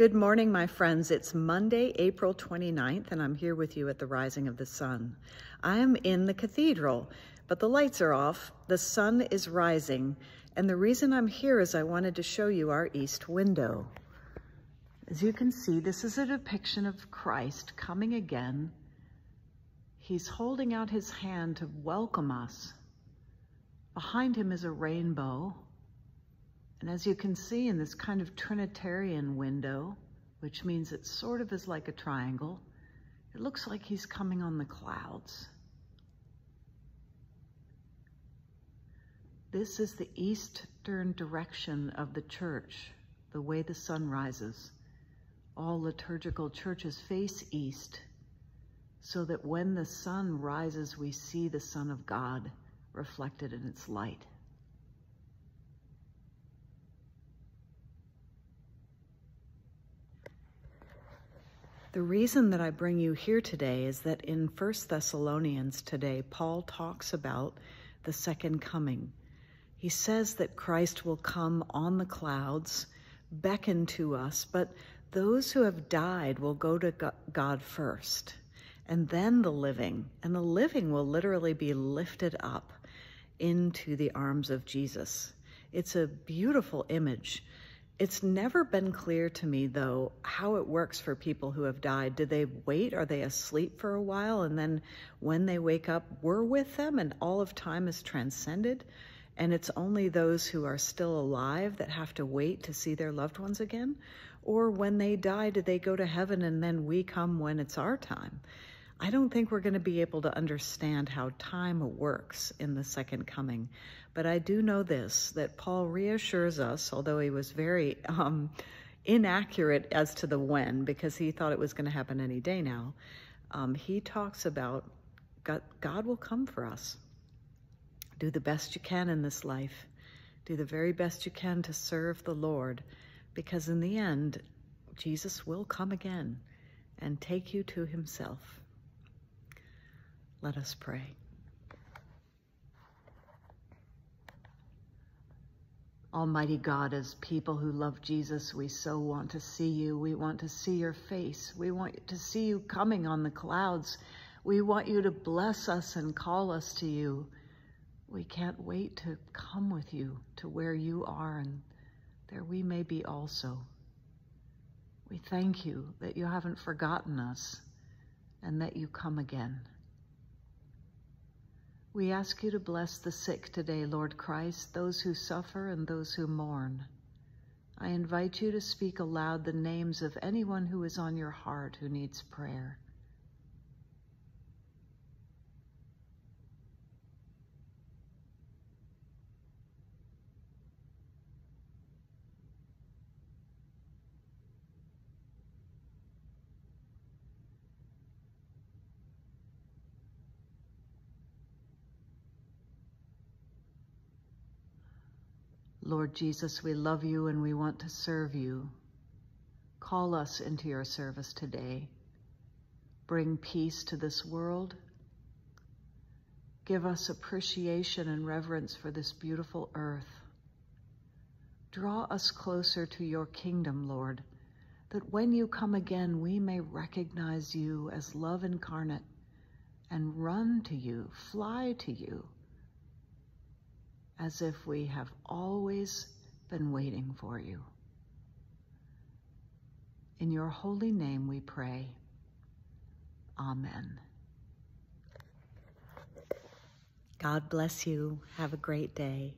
Good morning, my friends. It's Monday, April 29th, and I'm here with you at the rising of the sun. I am in the cathedral, but the lights are off, the sun is rising, and the reason I'm here is I wanted to show you our east window. As you can see, this is a depiction of Christ coming again. He's holding out his hand to welcome us. Behind him is a rainbow. And as you can see in this kind of Trinitarian window, which means it sort of is like a triangle, it looks like he's coming on the clouds. This is the eastern direction of the church, the way the sun rises. All liturgical churches face east so that when the sun rises, we see the Son of God reflected in its light. The reason that I bring you here today is that in 1 Thessalonians today, Paul talks about the second coming. He says that Christ will come on the clouds, beckon to us, but those who have died will go to God first, and then the living. And the living will literally be lifted up into the arms of Jesus. It's a beautiful image. It's never been clear to me, though, how it works for people who have died. Do they wait? Are they asleep for a while? And then when they wake up, we're with them and all of time is transcended? And it's only those who are still alive that have to wait to see their loved ones again? Or when they die, do they go to heaven and then we come when it's our time? I don't think we're going to be able to understand how time works in the second coming. But I do know this that Paul reassures us, although he was very um, inaccurate as to the when, because he thought it was going to happen any day now. Um, he talks about God, God will come for us. Do the best you can in this life. Do the very best you can to serve the Lord, because in the end, Jesus will come again and take you to himself. Let us pray. Almighty God, as people who love Jesus, we so want to see you. We want to see your face. We want to see you coming on the clouds. We want you to bless us and call us to you. We can't wait to come with you to where you are, and there we may be also. We thank you that you haven't forgotten us and that you come again. We ask you to bless the sick today, Lord Christ, those who suffer and those who mourn. I invite you to speak aloud the names of anyone who is on your heart who needs prayer. Lord Jesus, we love you and we want to serve you. Call us into your service today. Bring peace to this world. Give us appreciation and reverence for this beautiful earth. Draw us closer to your kingdom, Lord, that when you come again, we may recognize you as love incarnate and run to you, fly to you as if we have always been waiting for you. In your holy name we pray. Amen. God bless you. Have a great day.